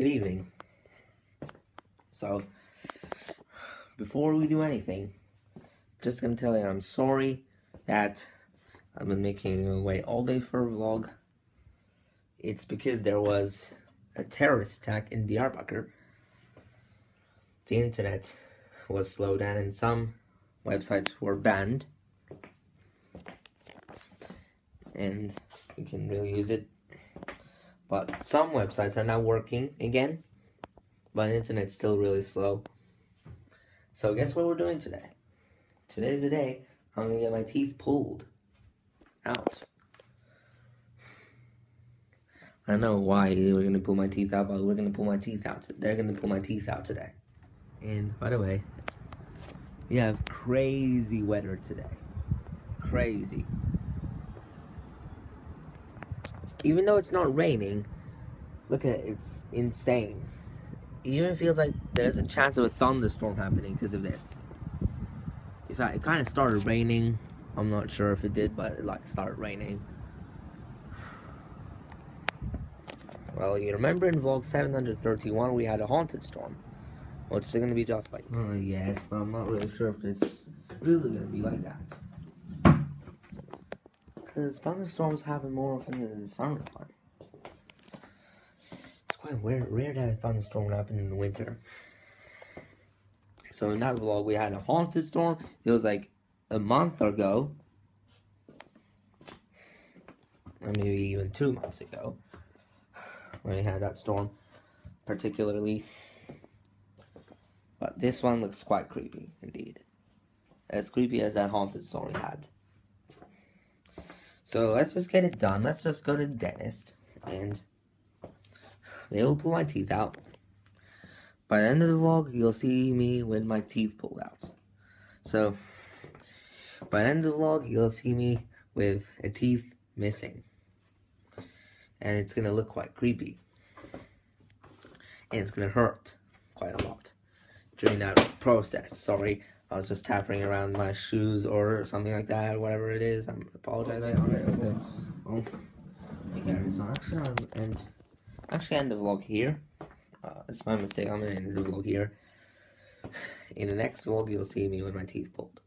Good evening. So, before we do anything, just gonna tell you I'm sorry that I've been making wait all day for a vlog. It's because there was a terrorist attack in Diyarbakir. The internet was slowed down and some websites were banned. And you can really use it but some websites are not working again, but the internet's still really slow. So guess what we're doing today? Today's the day I'm gonna get my teeth pulled out. I know why we're gonna pull my teeth out, but we're gonna pull my teeth out. They're gonna pull my teeth out today. And by the way, we have crazy weather today. Crazy even though it's not raining, look at it, it's insane. It even feels like there's a chance of a thunderstorm happening because of this. In fact, it kind of started raining. I'm not sure if it did, but it like started raining. Well, you remember in vlog 731 we had a haunted storm. Well, it's going to be just like, oh yes, but I'm not really sure if it's really to be like that. Because thunderstorms happen more often in the summertime. It's quite rare, rare that a thunderstorm happen in the winter. So in that vlog, we had a haunted storm. It was like a month ago. Or maybe even two months ago. When we had that storm, particularly. But this one looks quite creepy, indeed. As creepy as that haunted storm we had. So let's just get it done. Let's just go to dentist and they'll pull my teeth out. By the end of the vlog, you'll see me with my teeth pulled out. So, by the end of the vlog, you'll see me with a teeth missing. And it's to look quite creepy. And it's to hurt quite a lot during that process. Sorry, I was just tapping around my shoes or something like that, whatever it is. I'm apologizing. Alright, okay. Well, I carry this on. Actually, I'm end, actually end the vlog here. Uh, it's my mistake. I'm gonna end the vlog here. In the next vlog, you'll see me with my teeth pulled.